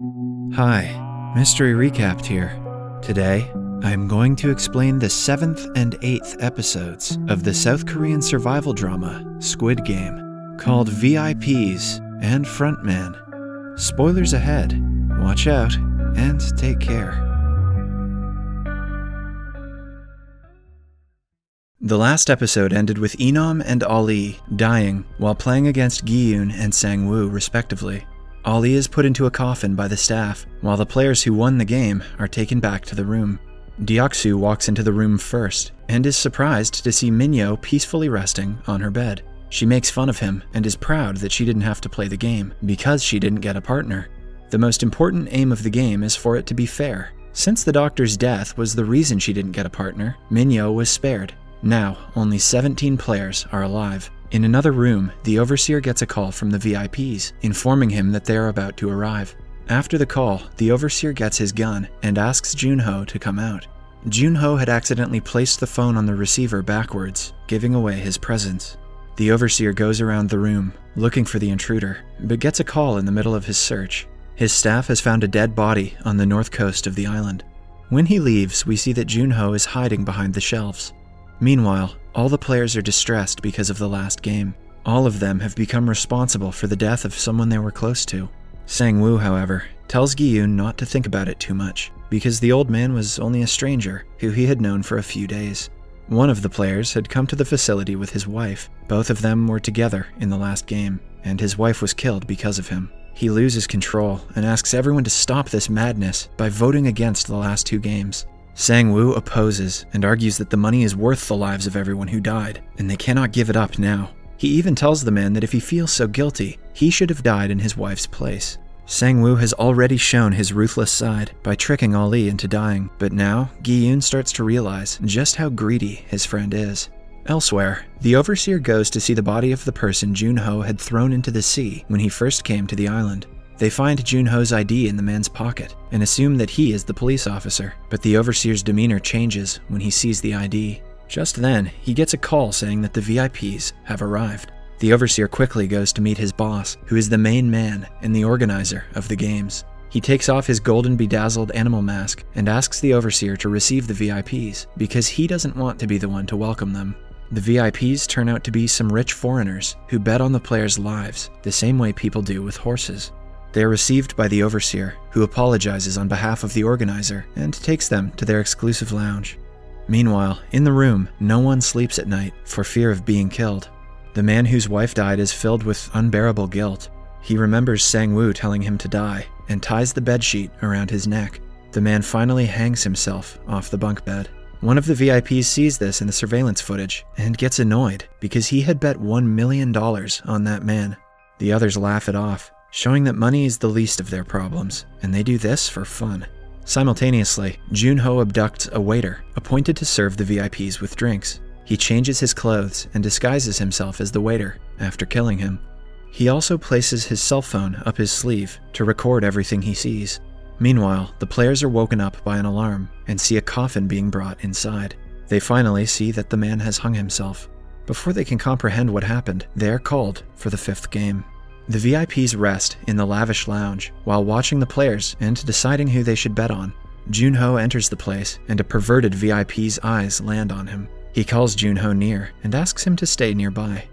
Hi, Mystery Recapped here. Today, I am going to explain the seventh and eighth episodes of the South Korean survival drama Squid Game, called VIPs and Frontman. Spoilers ahead. Watch out and take care. The last episode ended with Il-nam and Ali dying while playing against Gi-hun and Sang-woo respectively. Ali is put into a coffin by the staff, while the players who won the game are taken back to the room. Deok-su walks into the room first and is surprised to see Minyo peacefully resting on her bed. She makes fun of him and is proud that she didn't have to play the game because she didn't get a partner. The most important aim of the game is for it to be fair. Since the doctor's death was the reason she didn't get a partner, Minyo was spared. Now, only 17 players are alive. In another room, the Overseer gets a call from the VIPs, informing him that they are about to arrive. After the call, the Overseer gets his gun and asks Junho to come out. Junho had accidentally placed the phone on the receiver backwards, giving away his presence. The Overseer goes around the room, looking for the intruder, but gets a call in the middle of his search. His staff has found a dead body on the north coast of the island. When he leaves, we see that Junho is hiding behind the shelves. Meanwhile, all the players are distressed because of the last game. All of them have become responsible for the death of someone they were close to. Sang-woo, however, tells Gi-hun not to think about it too much, because the old man was only a stranger who he had known for a few days. One of the players had come to the facility with his wife. Both of them were together in the last game, and his wife was killed because of him. He loses control and asks everyone to stop this madness by voting against the last two games. Sang-woo opposes and argues that the money is worth the lives of everyone who died, and they cannot give it up now. He even tells the man that if he feels so guilty, he should have died in his wife's place. Sang-woo has already shown his ruthless side by tricking Ali into dying, but now Gi-hun starts to realize just how greedy his friend is. Elsewhere, the Overseer goes to see the body of the person Junho had thrown into the sea when he first came to the island. They find Junho's ID in the man's pocket and assume that he is the police officer, but the overseer's demeanor changes when he sees the ID. Just then, he gets a call saying that the VIPs have arrived. The overseer quickly goes to meet his boss, who is the main man and the organizer of the games. He takes off his golden bedazzled animal mask and asks the overseer to receive the VIPs because he doesn't want to be the one to welcome them. The VIPs turn out to be some rich foreigners who bet on the players' lives the same way people do with horses. They are received by the overseer, who apologizes on behalf of the organizer and takes them to their exclusive lounge. Meanwhile, in the room, no one sleeps at night for fear of being killed. The man whose wife died is filled with unbearable guilt. He remembers Sang-woo telling him to die and ties the bedsheet around his neck. The man finally hangs himself off the bunk bed. One of the VIPs sees this in the surveillance footage and gets annoyed because he had bet $1 million on that man. The others laugh it off showing that money is the least of their problems, and they do this for fun. Simultaneously, Junho abducts a waiter appointed to serve the VIPs with drinks. He changes his clothes and disguises himself as the waiter after killing him. He also places his cell phone up his sleeve to record everything he sees. Meanwhile, the players are woken up by an alarm and see a coffin being brought inside. They finally see that the man has hung himself. Before they can comprehend what happened, they are called for the fifth game. The VIPs rest in the lavish lounge while watching the players and deciding who they should bet on. Junho enters the place, and a perverted VIP's eyes land on him. He calls Junho near and asks him to stay nearby.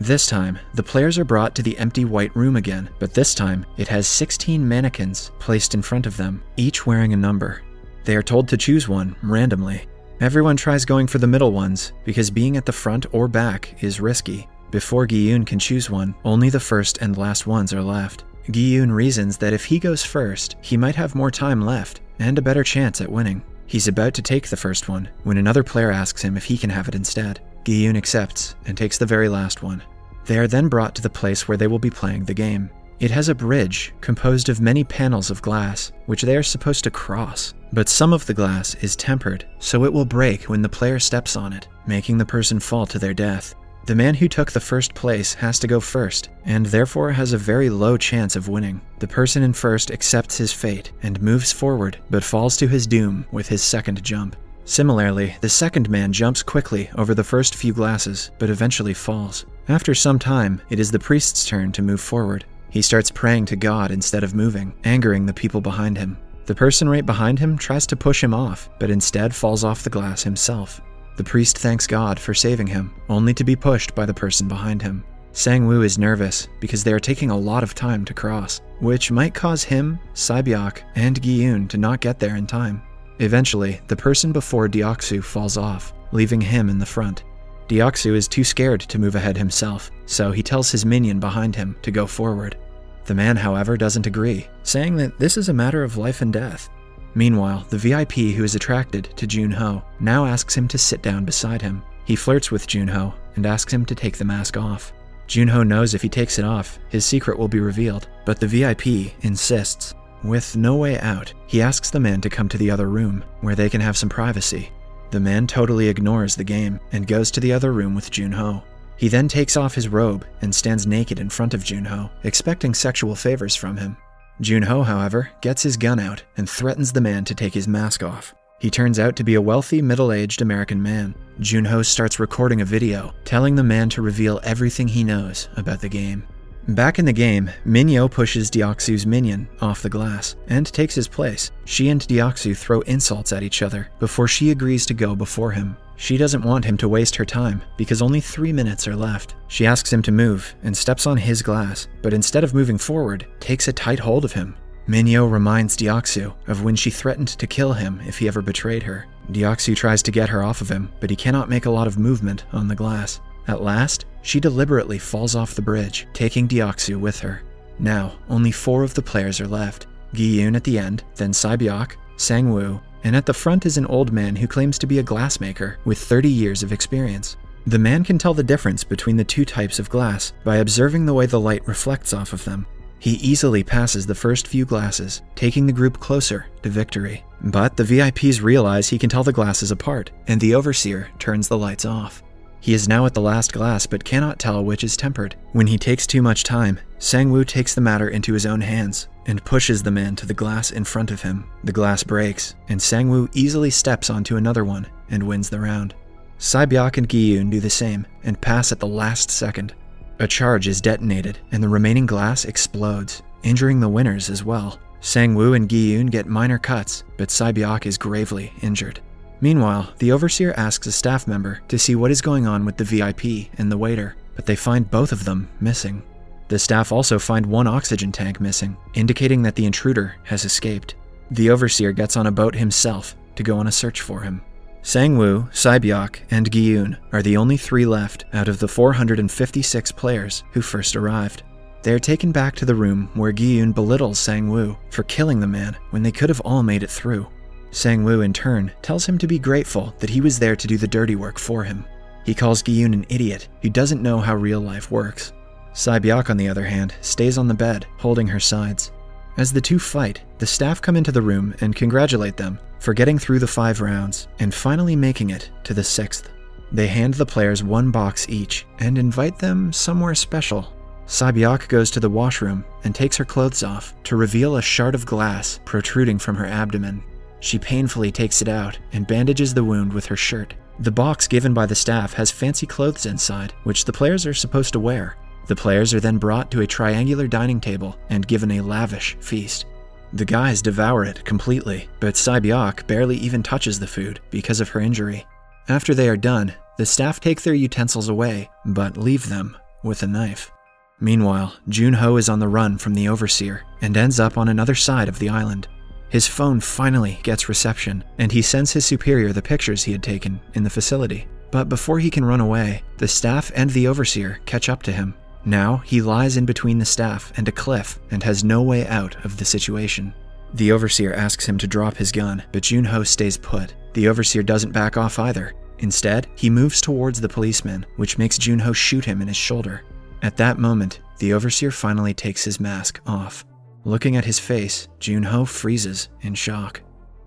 This time, the players are brought to the empty white room again, but this time it has 16 mannequins placed in front of them, each wearing a number. They are told to choose one randomly. Everyone tries going for the middle ones because being at the front or back is risky. Before Gi-hun can choose one, only the first and last ones are left. Gi-hun reasons that if he goes first, he might have more time left and a better chance at winning. He's about to take the first one when another player asks him if he can have it instead. Gi-hun accepts and takes the very last one. They are then brought to the place where they will be playing the game. It has a bridge composed of many panels of glass, which they are supposed to cross. But some of the glass is tempered, so it will break when the player steps on it, making the person fall to their death. The man who took the first place has to go first, and therefore has a very low chance of winning. The person in first accepts his fate and moves forward, but falls to his doom with his second jump. Similarly, the second man jumps quickly over the first few glasses, but eventually falls. After some time, it is the priest's turn to move forward. He starts praying to God instead of moving, angering the people behind him. The person right behind him tries to push him off, but instead falls off the glass himself. The priest thanks God for saving him, only to be pushed by the person behind him. Sang Woo is nervous because they are taking a lot of time to cross, which might cause him, Sae-byeok, and Gi-hun to not get there in time. Eventually, the person before Deok-su falls off, leaving him in the front. Deok-su is too scared to move ahead himself, so he tells his minion behind him to go forward. The man, however, doesn't agree, saying that this is a matter of life and death. Meanwhile, the VIP who is attracted to Junho now asks him to sit down beside him. He flirts with Junho and asks him to take the mask off. Junho knows if he takes it off, his secret will be revealed, but the VIP insists. With no way out, he asks the man to come to the other room, where they can have some privacy. The man totally ignores the game and goes to the other room with Junho. He then takes off his robe and stands naked in front of Junho, expecting sexual favors from him. Junho, however, gets his gun out and threatens the man to take his mask off. He turns out to be a wealthy, middle aged American man. Junho starts recording a video, telling the man to reveal everything he knows about the game. Back in the game, Minyo pushes Deok-su's minion off the glass and takes his place. She and Deok-su throw insults at each other before she agrees to go before him. She doesn't want him to waste her time because only three minutes are left. She asks him to move and steps on his glass, but instead of moving forward, takes a tight hold of him Minyo reminds Deok-su of when she threatened to kill him if he ever betrayed her. Deok-su tries to get her off of him, but he cannot make a lot of movement on the glass. At last, she deliberately falls off the bridge, taking Deok-su with her. Now, only four of the players are left. Gi-hun at the end, then Sae-byeok, Sang-woo, and at the front is an old man who claims to be a glassmaker with 30 years of experience. The man can tell the difference between the two types of glass by observing the way the light reflects off of them. He easily passes the first few glasses, taking the group closer to victory. But the VIPs realize he can tell the glasses apart, and the Overseer turns the lights off. He is now at the last glass but cannot tell which is tempered. When he takes too much time, Sang-woo takes the matter into his own hands and pushes the man to the glass in front of him. The glass breaks, and Sang-woo easily steps onto another one and wins the round. Sae-byeok and Gi-hun do the same and pass at the last second. A charge is detonated, and the remaining glass explodes, injuring the winners as well. Sang-woo and Gi-hun get minor cuts, but Sae-byeok is gravely injured. Meanwhile, the Overseer asks a staff member to see what is going on with the VIP and the waiter, but they find both of them missing. The staff also find one oxygen tank missing, indicating that the intruder has escaped. The Overseer gets on a boat himself to go on a search for him. Sang-woo, Sae-byeok, and Gi-hun are the only three left out of the 456 players who first arrived. They are taken back to the room where Gi-hun belittles Sang-woo for killing the man when they could have all made it through. Sang-woo, in turn, tells him to be grateful that he was there to do the dirty work for him. He calls Gi-hun an idiot who doesn't know how real life works. Sae-byeok, on the other hand, stays on the bed, holding her sides. As the two fight, the staff come into the room and congratulate them for getting through the five rounds and finally making it to the sixth. They hand the players one box each and invite them somewhere special. Sae-byeok goes to the washroom and takes her clothes off to reveal a shard of glass protruding from her abdomen. She painfully takes it out and bandages the wound with her shirt. The box given by the staff has fancy clothes inside, which the players are supposed to wear. The players are then brought to a triangular dining table and given a lavish feast. The guys devour it completely, but Sae-byeok barely even touches the food because of her injury. After they are done, the staff take their utensils away, but leave them with a knife. Meanwhile, Junho is on the run from the Overseer and ends up on another side of the island. His phone finally gets reception, and he sends his superior the pictures he had taken in the facility. But before he can run away, the staff and the Overseer catch up to him now he lies in between the staff and a cliff and has no way out of the situation. The Overseer asks him to drop his gun, but Junho stays put. The Overseer doesn't back off either. Instead, he moves towards the policeman, which makes Junho shoot him in his shoulder. At that moment, the Overseer finally takes his mask off. Looking at his face, Junho freezes in shock.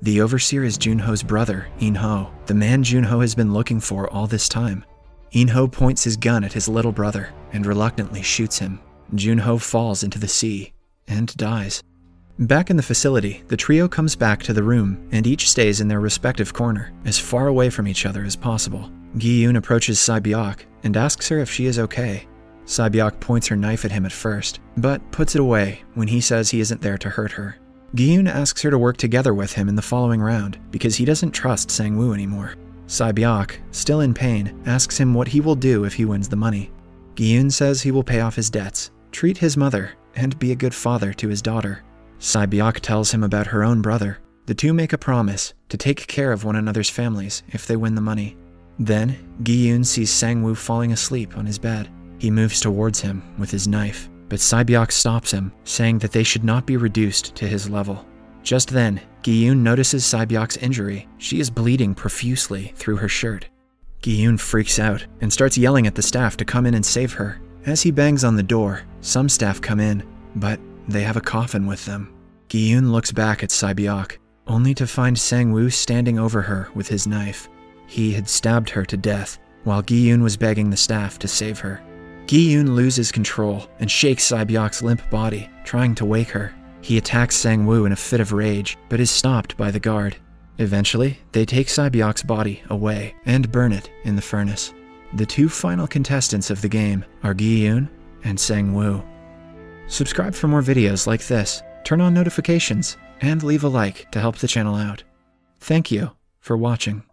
The Overseer is Junho's brother, In-ho, the man Junho has been looking for all this time. In-ho points his gun at his little brother and reluctantly shoots him. Junho falls into the sea and dies. Back in the facility, the trio comes back to the room and each stays in their respective corner, as far away from each other as possible. Gi-hun approaches Sae-byeok and asks her if she is okay. Sae-byeok points her knife at him at first, but puts it away when he says he isn't there to hurt her. Gi-hun asks her to work together with him in the following round because he doesn't trust Sang-woo anymore. Sae-byeok, still in pain, asks him what he will do if he wins the money. Gi-hun says he will pay off his debts, treat his mother, and be a good father to his daughter. Sae-byeok tells him about her own brother. The two make a promise to take care of one another's families if they win the money. Then, Gi-hun sees Sang-woo falling asleep on his bed. He moves towards him with his knife, but Sae-byeok stops him, saying that they should not be reduced to his level. Just then, Gi-hun notices Sae-byeok's injury. She is bleeding profusely through her shirt. Gi-hun freaks out and starts yelling at the staff to come in and save her. As he bangs on the door, some staff come in, but they have a coffin with them. Gi-hun looks back at Sae-byeok, only to find Sang-woo standing over her with his knife. He had stabbed her to death, while Gi-hun was begging the staff to save her. Gi-hun loses control and shakes Sae-byeok's limp body, trying to wake her. He attacks Sang-woo in a fit of rage, but is stopped by the guard. Eventually, they take Sae-byeok's body away and burn it in the furnace. The two final contestants of the game are Gi-hun and Sang-woo. Subscribe for more videos like this, turn on notifications, and leave a like to help the channel out. Thank you for watching.